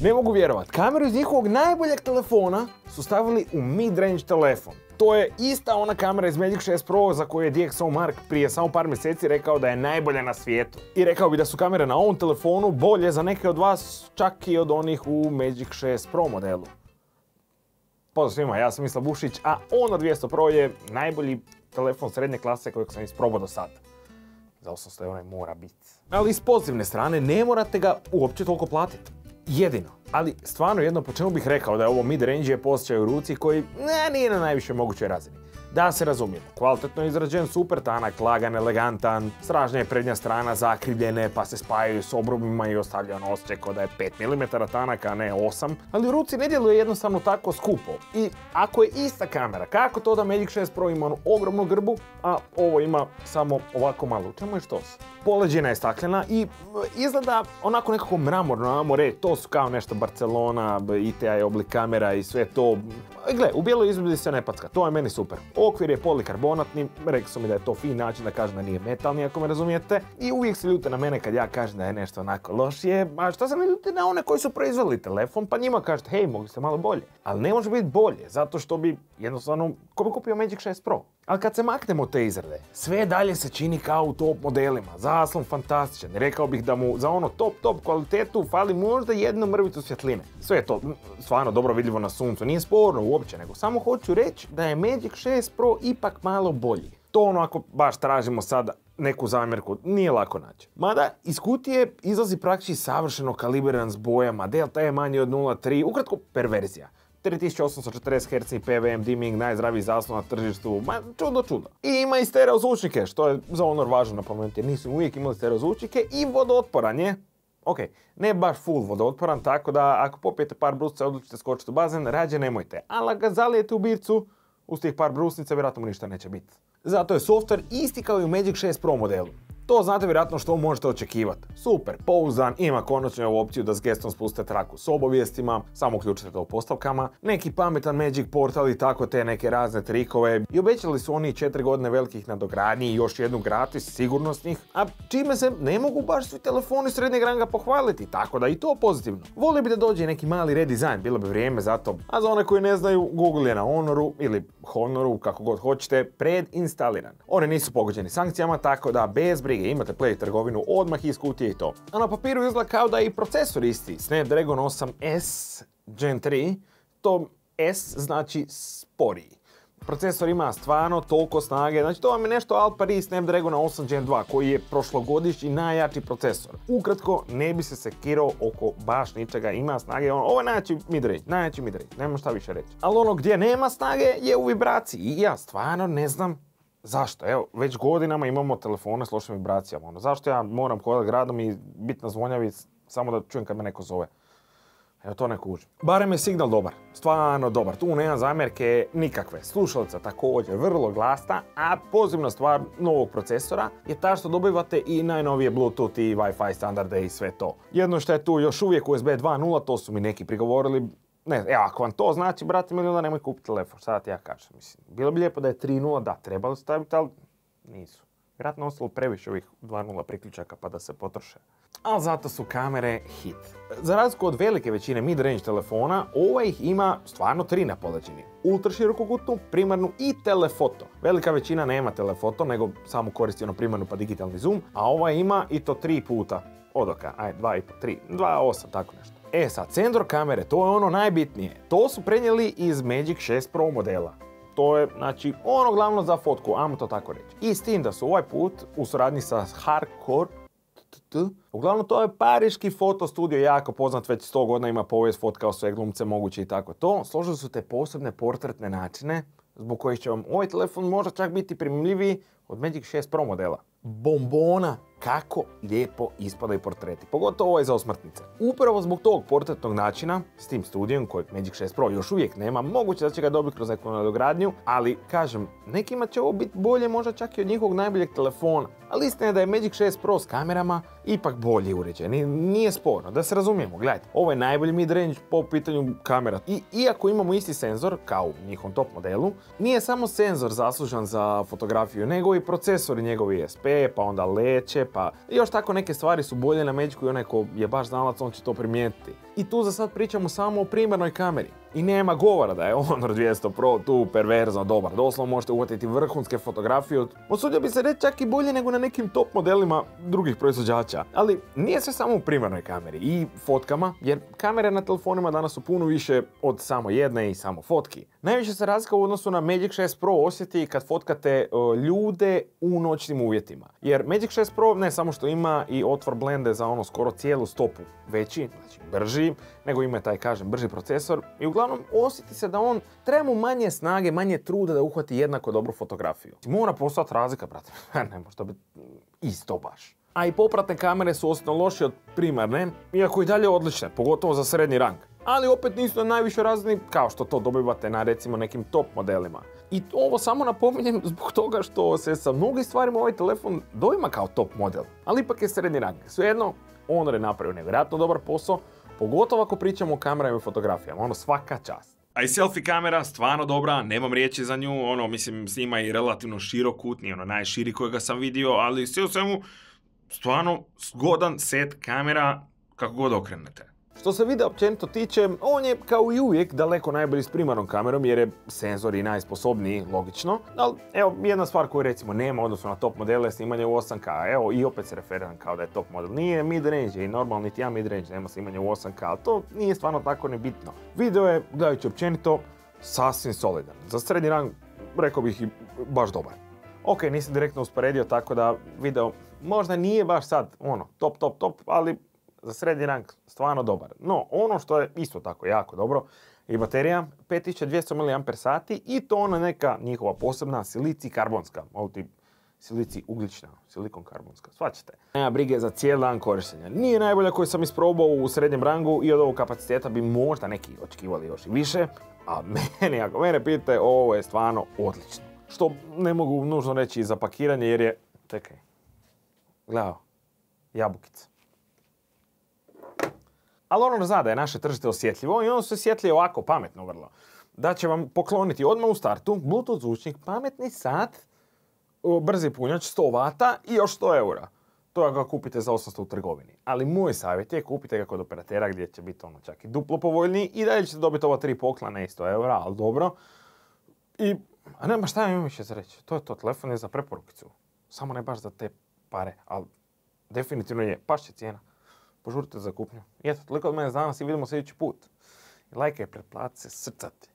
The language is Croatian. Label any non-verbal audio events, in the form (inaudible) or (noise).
Ne mogu vjerovat, kameru iz njihovog najboljeg telefona su stavili u mid-range telefon. To je ista ona kamera iz Magic 6 Pro za koju je DxO Mark prije samo par mjeseci rekao da je najbolja na svijetu. I rekao bi da su kamere na ovom telefonu bolje za neke od vas čak i od onih u Magic 6 Pro modelu. Pozdrav svima, ja sam Mislav Bušić, a Honor 200 Pro je najbolji telefon srednje klase kojeg sam isprobao do sada. Za 800 eura mora biti. Ali iz pozitivne strane ne morate ga uopće toliko platiti. Jedino. Ali stvarno jedno po čemu bih rekao da je ovo mid-range je posjećaj u ruci koji ne, nije na najviše mogućoj razini. Da se razumijemo, kvalitetno izrađen, super tanak, lagan, elegantan, stražnja je prednja strana zakrivljene pa se spajaju s obrubima i ostavlja ono osjećaj da je 5 mm tanak, a ne 8, ali u ruci ne djeluje jednostavno tako skupo. I ako je ista kamera, kako to da Magic 6 Pro ima onu ogromnu grbu, a ovo ima samo ovako malo, čemu je štos? Poleđina je staklena i izgleda onako nekako mramorno, ajmo reći, to su kao nešto Barcelona, ITA oblik kamera i sve to. Gle, u bijeloj izgledi se ne packa, to je meni super. Okvir je polikarbonatni, rekli su mi da je to fin način da kažem da nije metalni ako me razumijete. I uvijek se ljute na mene kad ja kažem da je nešto onako lošije, a što se ne ljute na one koji su proizveli telefon, pa njima kažete hej, mogli ste malo bolje. Ali ne može biti bolje, zato što bi jednostavno, ko bi kupio Magic 6 Pro? Ali kad se maknemo te izrade, sve dalje se čini kao u top modelima. Zaslon fantastičan. Rekao bih da mu za ono top top kvalitetu fali možda jednu mrvicu svjetline. Sve je to stvarno dobro vidljivo na suncu. Nije sporno uopće, nego samo hoću reći da je Magic 6 Pro ipak malo bolji. To ono ako baš tražimo sada neku zamjerku, nije lako naći. Mada iz kutije izlazi praktički savršeno kalibriran s bojama, delta je manji od 0.3, ukratko perverzija. 3840 Hz PWM dimming, najzdraviji zaslon na tržištu, ma čudo čudo. I ima i stereo zvučnike, što je za Honor važno napomenuti jer nisu uvijek imali stereo zvučnike i vodootporan je. Ok, ne baš full vodootporan, tako da ako popijete par brusnica i odlučite skočiti u bazen, rađe nemojte. Ali ga zalijete u bircu, uz tih par brusnica vjerojatno mu ništa neće biti. Zato je software isti kao i u Magic 6 Pro modelu. To znate vjerojatno što možete očekivati. Super, pouzdan, ima konačno ovu opciju da s gestom spustite traku s obavijestima, samo uključite to u postavkama, neki pametan Magic portal i tako te neke razne trikove. I obećali su oni četiri godine velikih nadogradnji i još jednu gratis sigurnosnih, a čime se ne mogu baš svi telefoni srednjeg ranga pohvaliti, tako da i to pozitivno. Volio bi da dođe neki mali redizajn, bilo bi vrijeme za to. A za one koji ne znaju, Google je na Honoru ili Honoru, kako god hoćete, predinstaliran. Oni nisu pogođeni sankcijama, tako da bez brige imate Play trgovinu odmah iz kutije i to. A na papiru izgleda kao da je i procesor isti, Snapdragon 8S Gen 3, to S znači sporiji. Procesor ima stvarno toliko snage, znači to vam je nešto al pari Snapdragona 8 Gen 2 koji je prošlogodišnji najjači procesor. Ukratko, ne bi se sekirao oko baš ničega, ima snage, ono, ovo je najjači midrange, najjači midrange, nema šta više reći. Ali ono gdje nema snage je u vibraciji i ja stvarno ne znam Zašto? Evo, već godinama imamo telefone s lošim vibracijama. Ono, zašto ja moram hodati gradom i biti na zvonjavi samo da čujem kad me neko zove? Evo to ne kužim. Barem je signal dobar, stvarno dobar, tu nema zamjerke nikakve. Slušalica također vrlo glasna, a pozitivna stvar novog procesora je ta što dobivate i najnovije Bluetooth i Wi-Fi standarde i sve to. Jedno što je tu još uvijek USB 2.0, to su mi neki prigovorili, ne, evo, ako vam to znači, brate mili, onda nemoj kupiti telefon, šta da ti ja kažem. Mislim, bilo bi lijepo da je 3.0, da, trebalo staviti, ali nisu. Vjerojatno ostalo previše ovih 2.0 priključaka pa da se potroše. Ali zato su kamere hit. Za razliku od velike većine mid-range telefona, ovaj ih ima stvarno tri na poleđini. Ultra širokogutnu, primarnu i telefoto. Velika većina nema telefoto, nego samo koristi ono primarnu pa digitalni zoom, a ovaj ima i to tri puta. Odoka, aj, dva i po, tri, dva, osam, tako nešto. E sad, kamere, to je ono najbitnije. To su prenijeli iz Magic 6 Pro modela. To je, znači, ono glavno za fotku, ajmo to tako reći. I s tim da su ovaj put u suradnji sa Hardcore Uglavnom, to je pariški fotostudio, jako poznat, već 100 godina ima povijest, fotkao sve glumce moguće i tako to. Složili su te posebne portretne načine, zbog kojih će vam ovaj telefon možda čak biti primljiviji od Magic 6 Pro modela. Bombona kako lijepo ispadaju portreti, pogotovo ovaj za osmrtnice. Upravo zbog tog portretnog načina, s tim studijom kojeg Magic 6 Pro još uvijek nema, moguće da će ga dobiti kroz neku nadogradnju, ali kažem, nekima će ovo biti bolje možda čak i od njihovog najboljeg telefona. Ali istina je da je Magic 6 Pro s kamerama ipak bolje uređen nije sporno, da se razumijemo, gledajte, ovo je najbolji mid-range po pitanju kamera. I iako imamo isti senzor, kao u njihovom top modelu, nije samo senzor zaslužan za fotografiju, nego ovi procesori njegovi ISP, pa onda leće, pa još tako neke stvari su bolje na Magicu i onaj ko je baš znalac on će to primijetiti. I tu za sad pričamo samo o primarnoj kameri. I nema govora da je Honor 200 Pro tu perverzno dobar. Doslovno možete uhvatiti vrhunske fotografije. Osudio bi se reći čak i bolje nego na nekim top modelima drugih proizvođača. Ali nije sve samo u primarnoj kameri i fotkama, jer kamere na telefonima danas su puno više od samo jedne i samo fotki. Najviše se razlika u odnosu na Magic 6 Pro osjeti kad fotkate e, ljude u noćnim uvjetima. Jer Magic 6 Pro ne samo što ima i otvor blende za ono skoro cijelu stopu veći, znači brži, nego ima taj, kažem, brži procesor i uglavnom osjeti se da on treba mu manje snage, manje truda da uhvati jednako dobru fotografiju. Mora postati razlika, brate. (laughs) ne može to biti isto baš. A i popratne kamere su osjetno lošije od primarne, iako i dalje odlične, pogotovo za srednji rang. Ali opet nisu na najvišoj razini kao što to dobivate na recimo nekim top modelima. I ovo samo napominjem (laughs) zbog toga što se sa mnogim stvarima ovaj telefon doima kao top model. Ali ipak je srednji rang. Svejedno, Honor je napravio nevjerojatno dobar posao, Pogotovo ako pričamo o kamerama i fotografijama, ono svaka čast. A i selfie kamera, stvarno dobra, nemam riječi za nju, ono, mislim, snima i relativno širok kut, nije ono najširi kojega sam vidio, ali sve u svemu, stvarno zgodan set kamera kako god okrenete. Što se videa općenito tiče, on je kao i uvijek daleko najbolji s primarnom kamerom jer je senzor i najsposobniji, logično. Ali evo, jedna stvar koju recimo nema odnosno na top modele je snimanje u 8K. Evo, i opet se referiram kao da je top model. Nije mid-range i normalno niti ja mid-range nema snimanje u 8K, ali to nije stvarno tako nebitno. Video je, gledajući općenito, sasvim solidan. Za srednji rang, rekao bih i baš dobar. Ok, nisam direktno usporedio, tako da video možda nije baš sad ono top, top, top, ali za srednji rang stvarno dobar. No, ono što je isto tako jako dobro i baterija 5200 mAh i to ona neka njihova posebna silici karbonska, ti silici ugljična, silikon karbonska, svačate. Nema brige za cijeli dan korištenja. Nije najbolja koju sam isprobao u srednjem rangu i od ovog kapaciteta bi možda neki očekivali još i više, a (laughs) meni, ako mene pitate, ovo je stvarno odlično. Što ne mogu nužno reći za pakiranje jer je, čekaj, gledao, jabukica. Ali ono zna da je naše tržište osjetljivo i ono se osjetljivo ovako pametno vrlo. Da će vam pokloniti odmah u startu Bluetooth zvučnik, pametni sat, brzi punjač 100 vata i još 100 eura. To ga kupite za 800 u trgovini. Ali moj savjet je kupite ga kod operatera gdje će biti ono čak i duplo povoljniji i dalje ćete dobiti ova tri poklana i 100 eura, ali dobro. I, a nema šta imam više za reći. To je to, telefon je za preporukicu. Samo ne baš za te pare, ali definitivno je, pašće cijena požurite za kupnju. I eto, toliko od mene danas i vidimo sljedeći put. Lajkaj, pretplati se, srcati.